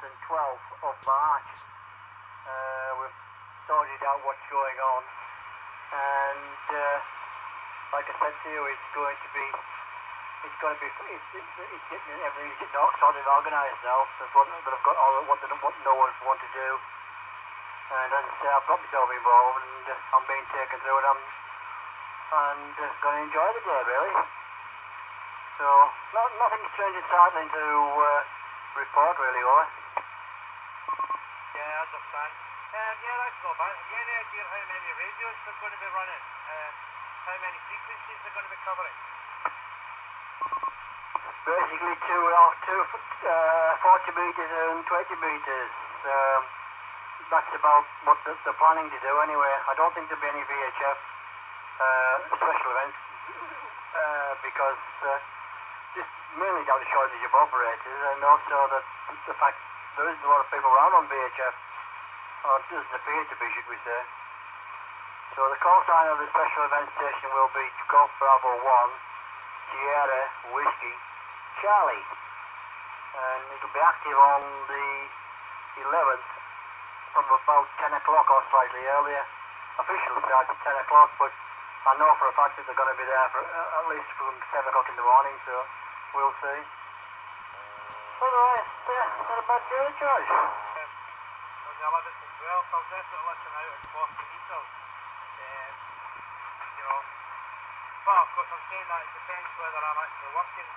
11th and 12th of March. Uh, we've sorted out what's going on, and uh, like I said to you, it's going to be, it's going to be, it's, it's, it's getting everything's getting sorted organised now. That's what that I've got all what, they, what no one want to do, and as I say, I've got myself involved, and uh, I'm being taken through it. I'm and uh, going to enjoy the day really. So not, nothing strange startling to uh, report really, or. Yeah, I understand. Um, yeah, that's not bad. Have you any idea how many radios they're going to be running? Um, how many frequencies they're going to be covering? Basically two, uh, two uh, 40 metres and 20 metres. Um, that's about what the, they're planning to do anyway. I don't think there'll be any VHF uh, special events uh, because uh, just mainly down to shortage of operators and also that the fact there isn't a lot of people around on VHF or it doesn't appear to be should we say. So the call sign of the special event station will be Golf Bravo 1 Sierra Whiskey Charlie. And it'll be active on the 11th from about 10 o'clock or slightly earlier. Official start at 10 o'clock but I know for a fact that they're going to be there for uh, at least from 7 o'clock in the morning, so we'll see. Otherwise, uh, not a bad day, Um, on the 11th and 12th, I'll definitely listen out at 40 metres. Um, you but of course I'm saying that it depends whether I'm actually working,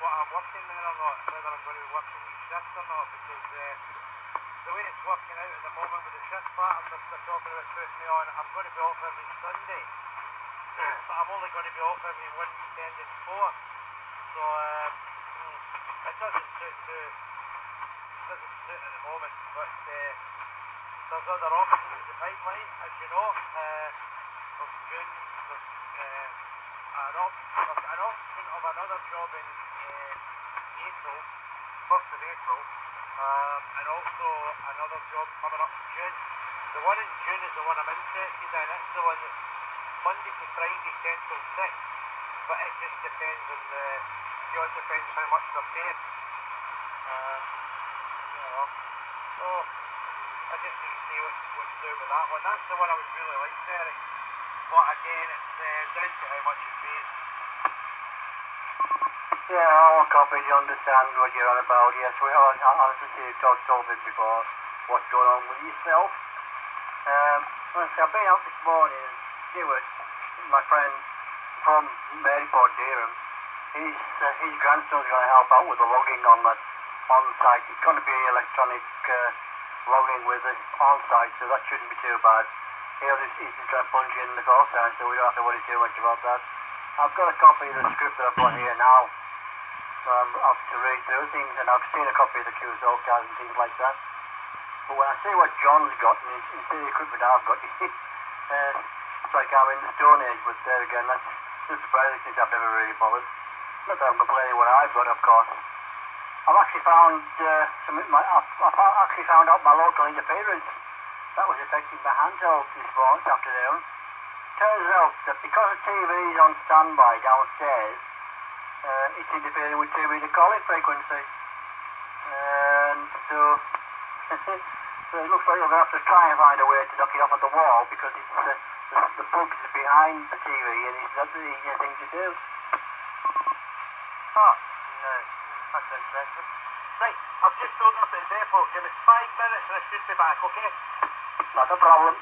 what I'm working or not, whether I'm going to be working each shift or not, because uh, the way it's working out at the moment with the shift pattern that they're talking about putting me on, I'm going to be off every Sunday but I'm only going to be off every four. So um, doesn't suit doesn't at the moment, but uh, there's other options in the pipeline, as you know. Uh, from June, there's uh, an, op- there's an option of another job in uh, April, 1st of April, um, and also another job coming up in June. The one in June is the one I'm interested in. It's the one that's Monday to Friday, 10 till 6. But it just depends on the, you it depends how much they're paying. Um, so I just to see what, what to do with that one. That's the one I would really like, Derek. But again, it's uh, down to how much it pays. Yeah, all copies, you understand what you're on about. Yes, we are. I'll have to see you told it before. What's going on with yourself? Um, so I've been out this morning Stuart, my friend from Maryport, Dereham, his, uh, his grandson's going to help out with the logging on that on site. It's going to be electronic uh, logging with it on site, so that shouldn't be too bad. He'll just, he's just going to punch in the call sign, so we don't have to worry too much about that. I've got a copy of the script that I've got here now. So I'm up to read through things, and I've seen a copy of the QSO cards and things like that. But when I see what John's got, and you see the equipment I've got, uh, it's like I'm in the Stone Age, but there again, that's just surprising since I've never really bothered. Not that I'm complaining what I've got, of course. I've actually found uh, some, my, I've, I've actually found out my local interference. That was affecting my handheld this morning, afternoon. Turns out that because the TV's on standby downstairs, uh, it's interfering with two meter calling frequency. And so, so it looks like I'm going to have to try and find a way to knock it off at the wall because it's, uh, the, the plug's behind the TV and it's not the easiest thing to do. Oh, Right, I've just told them at the depot. Give us five minutes and I should be back, okay? Not a problem.